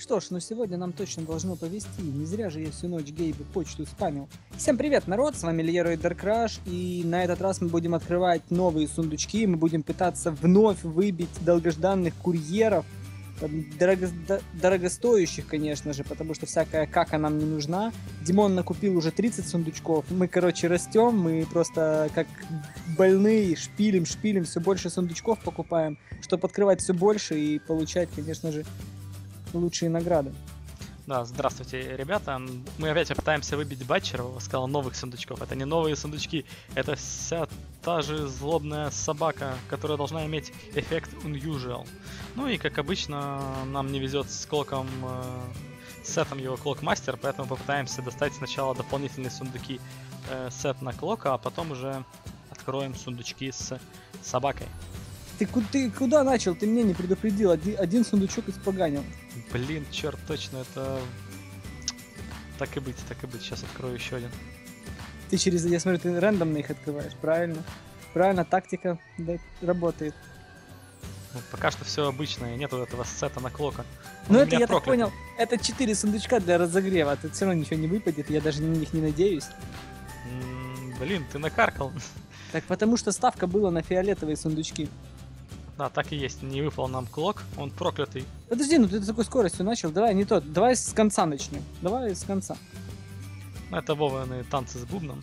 Что ж, ну сегодня нам точно должно повезти. Не зря же я всю ночь Гейбу почту спамил. Всем привет, народ, с вами Лероид Даркраш, и на этот раз мы будем открывать новые сундучки, мы будем пытаться вновь выбить долгожданных курьеров, дорого, дорогостоящих, конечно же, потому что всякая кака нам не нужна. Димон накупил уже 30 сундучков, мы, короче, растем, мы просто как больные шпилим, шпилим, все больше сундучков покупаем, чтобы открывать все больше и получать, конечно же, лучшие награды. Да, здравствуйте, ребята. Мы опять пытаемся выбить Батчера, сказал новых сундучков. Это не новые сундучки, это вся та же злобная собака, которая должна иметь эффект Unusual. Ну и, как обычно, нам не везет с клоком, э, сетом его клок-мастер, поэтому попытаемся достать сначала дополнительные сундуки э, сет на клока, а потом уже откроем сундучки с собакой. Ты, ты куда начал? Ты меня не предупредил. Один, один сундучок испоганил. Блин, черт, точно, это... Так и быть, так и быть. Сейчас открою еще один. Ты через, я смотрю, ты рандомно их открываешь, правильно? Правильно, тактика да, работает. Ну, пока что все обычное, нету этого сета на клока. Ну это я проклят. так понял, это 4 сундучка для разогрева, а тут все равно ничего не выпадет, я даже на них не надеюсь. М -м, блин, ты накаркал. Так потому что ставка была на фиолетовые сундучки. Да, так и есть. Не выпал нам клок, он проклятый. Подожди, ну ты такой скоростью начал. Давай не тот. Давай с конца начнем. Давай с конца. Ну, это Вованы танцы с бубном.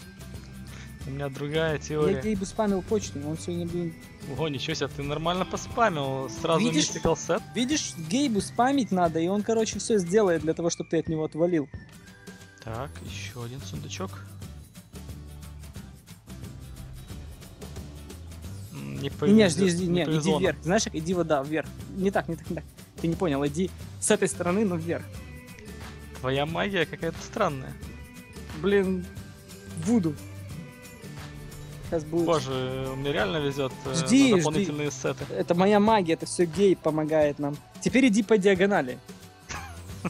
У меня другая теория. Я Гейбу спамил почту, он сегодня, блин... Ого, ничего себе, ты нормально поспамил. Сразу видишь, Mystical Set. Видишь, Гейбу спамить надо, и он, короче, все сделает для того, чтобы ты от него отвалил. Так, еще один сундучок. Не повезет. Не, жди, жди, не, не иди вверх. Знаешь, иди вот, да, вверх. Не так, не так, не так. Ты не понял, иди с этой стороны, но вверх. Твоя магия какая-то странная. Блин, Вуду. Сейчас будет. Боже, мне реально везет э, жди, на дополнительные жди. сеты. Это моя магия, это все гей помогает нам. Теперь иди по диагонали.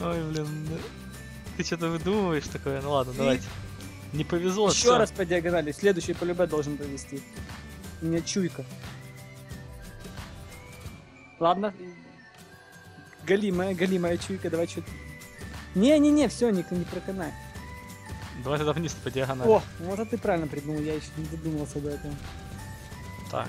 Ой, блин. Ты что-то выдумываешь такое? Ну ладно, давайте. Не повезло. Еще все. раз по диагонали. Следующий по любе должен повезти. У меня чуйка. Ладно. Галимая, галимая чуйка, давай что-то. Не-не-не, все, никто не проканай. Давай тогда вниз по диагонали. О, вот это ты правильно придумал, я еще не додумался до этого. Так.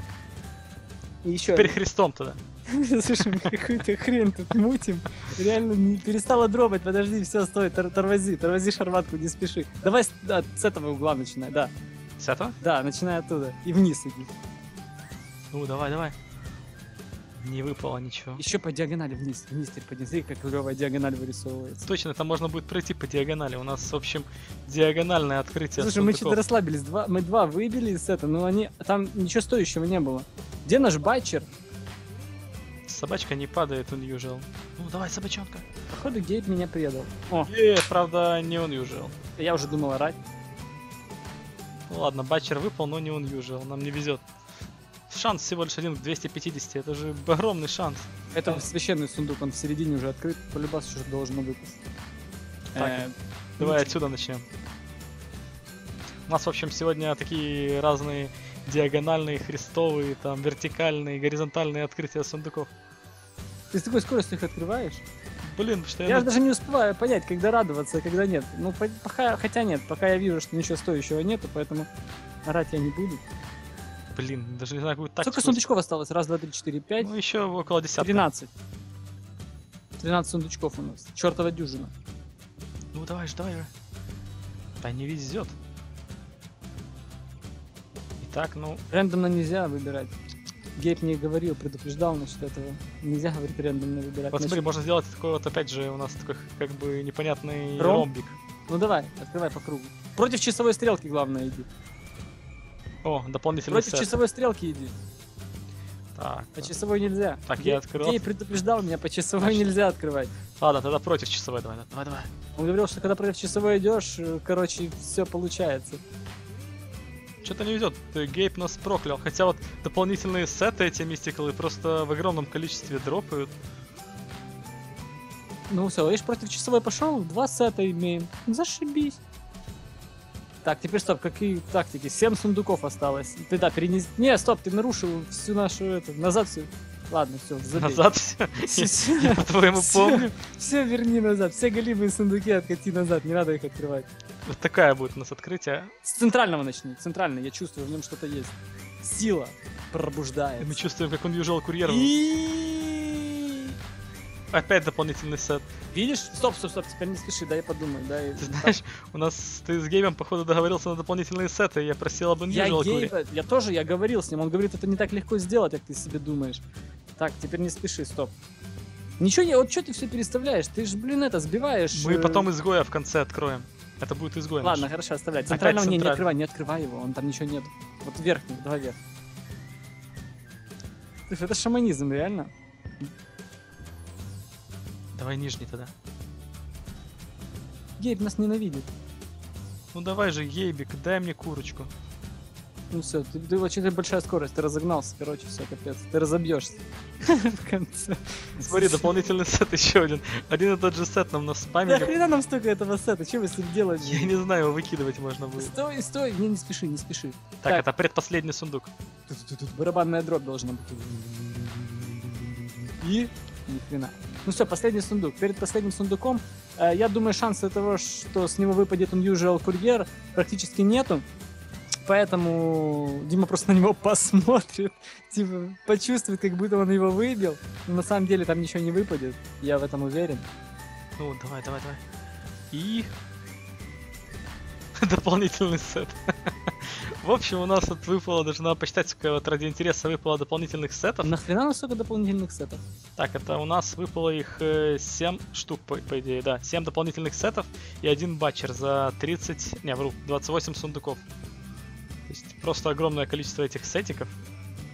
И еще. Теперь Христом тогда. Слушай, мы какую-то хрень тут мутим. Реально не перестала дробать. Подожди, все, стой, тор тормози, тормози шарматку, не спеши. Давай да, с этого угла начинай, да. С этого? Да, начинай оттуда. И вниз иди. Ну, давай, давай. Не выпало ничего. Еще по диагонали вниз, вниз теперь. Смотри, как клевая диагональ вырисовывается. Точно, это можно будет пройти по диагонали. У нас, в общем, диагональное открытие. Слушай, мы что-то расслабились. Два, мы два выбили из этого, но они там ничего стоящего не было. Где наш байчер? Собачка не падает, unusual. Ну, давай, собачонка. Походу, Гейб меня предал. О. Е, правда, не unusual. Я уже думал орать. Ну ладно, батчер выпал, но не unusual. Нам не везет. Шанс всего лишь один к 250, это же огромный шанс. Это священный сундук, он в середине уже открыт, полюбас уже должен выпасть. Так, э, давай отсюда начнем. У нас, в общем, сегодня такие разные диагональные, хрестовые, там, вертикальные, горизонтальные открытия сундуков. Ты с такой скоростью их открываешь? Блин, что я... Я даже не успеваю понять, когда радоваться, а когда нет. Ну, пока, хотя нет, пока я вижу, что ничего стоящего нету, поэтому орать я не буду. Блин, даже не знаю, какую тактику... Сколько сундучков осталось? Раз, два, три, четыре, пять? Ну, еще около десятка. Тринадцать. Тринадцать сундучков у нас. Чертова дюжина. Ну, давай же, давай же. Да не везет. Итак, ну... Рандомно нельзя выбирать. Гейб мне говорил, предупреждал насчет этого. Нельзя, говорить рандомно выбирать. Вот смотри, можно сделать такой вот, опять же, у нас такой как бы непонятный Ром? ромбик. Ну давай, открывай по кругу. Против часовой стрелки, главное, иди. О, дополнительный Против сет. часовой стрелки иди. Так. По часовой нельзя. Так, Гей, я открыл. Гей предупреждал меня, по часовой Значит. нельзя открывать. Ладно, тогда против часовой, давай, давай, давай. Он говорил, что когда против часовой идешь, э, короче, все получается. Что-то не везет. Гейб нас проклял. Хотя вот дополнительные сеты эти мистикалы просто в огромном количестве дропают. Ну все, видишь, против часовой пошел, два сета имеем. Зашибись. Так, теперь стоп, какие тактики? Семь сундуков осталось. Ты да, перенес... Не, стоп, ты нарушил всю нашу, это, назад всю. Ладно, все, забей. Назад все. Я по-твоему помню. Все верни назад. Все голимые сундуки откати назад. Не надо их открывать. Вот такая будет у нас открытие. С центрального начни. Центральный. Я чувствую, в нем что-то есть. Сила пробуждается. Мы чувствуем, как он южал курьер. И... Опять дополнительный сет. Видишь? Стоп, стоп, стоп. Теперь не спеши. Дай я подумаю. Дай... Ты знаешь, у нас ты с Гейбом, походу, договорился на дополнительные сеты. Я просил об Я, unusual курьер. Гейба- я тоже, я говорил с ним, он говорит, это не так легко сделать, как ты себе думаешь. Так, теперь не спеши, стоп. Ничего не, вот что ты все переставляешь? Ты же, блин, это сбиваешь. Мы э, потом изгоя в конце откроем. Это будет изгой. наш. Ладно, хорошо, оставляй. Центрального не, не открывай, не открывай его, он там ничего нет. Вот верхний, давай вверх. Слушай, это шаманизм, реально. Давай нижний тогда. Гейб нас ненавидит. Ну давай же, Гейбик, дай мне курочку. Ну все, ты, ты очень большая скорость, ты разогнался, короче, все, капец. Ты разобьешься. В конце. Смотри, дополнительный сет еще один. Один и тот же сет нам Да наспамили. хрена нам столько этого сета, что вы с ним делаете? Я не знаю, его выкидывать можно будет. Стой, стой, не, не спеши, не спеши. Так, Так. это предпоследний сундук. Тут барабанная дробь должна быть. И ни хрена. Ну все, последний сундук. Перед последним сундуком, э, я думаю, шансы того, что с него выпадет Unusual Courier, практически нету. Поэтому Дима просто на него посмотрит, типа, почувствует, как будто он его выбил. Но на самом деле там ничего не выпадет. Я в этом уверен. Ну, давай, давай, давай. И... Дополнительный сет. В общем, у нас тут выпало, даже надо посчитать, вот ради интереса выпало дополнительных сетов. Нахрена нам столько дополнительных сетов? Так, это у нас выпало их 7 штук, по, по идее, да. 7 дополнительных сетов и один батчер за 30, не, вру, 28 сундуков. Просто огромное количество этих сетиков.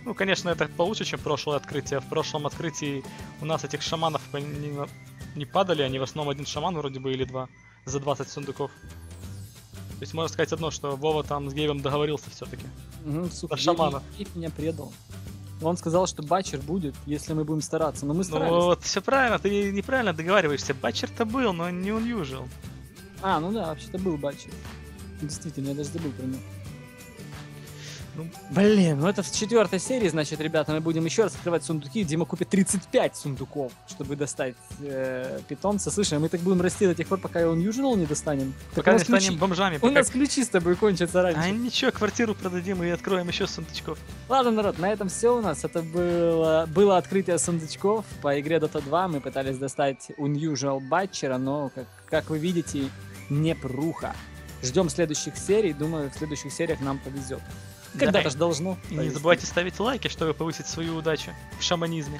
Ну, конечно, это получше, чем прошлое открытие. В прошлом открытии у нас этих шаманов не, не падали, они в основном один шаман вроде бы или два за 20 сундуков. То есть можно сказать одно, что Вова там с Гейбом договорился все-таки. Угу, сука, Гейб- шамана. Гейб меня предал. Он сказал, что батчер будет, если мы будем стараться. Но мы Ну старались. вот, все правильно, ты неправильно договариваешься. Батчер-то был, но не unusual. А, ну да, вообще-то был батчер. Действительно, я даже забыл про него. Ну. Блин, ну это в четвертой серии, значит, ребята, мы будем еще раз открывать сундуки. Дима купит 35 сундуков, чтобы достать э, питомца. Слушай, а мы так будем расти до тех пор, пока unusual не достанем. Так Пока у не нас ключи- станем бомжами. У пока- нас ключи с тобой кончатся раньше. А ничего, квартиру продадим и откроем еще сундучков. Ладно, народ, на этом все у нас. Это было, было открытие сундучков по игре Dota 2. Мы пытались достать Unusual Батчера, но, как, как вы видите, не пруха. Ждем следующих серий. Думаю, в следующих сериях нам повезет. Когда-то Да. же должно. И не забывайте ставить лайки, чтобы повысить свою удачу в шаманизме.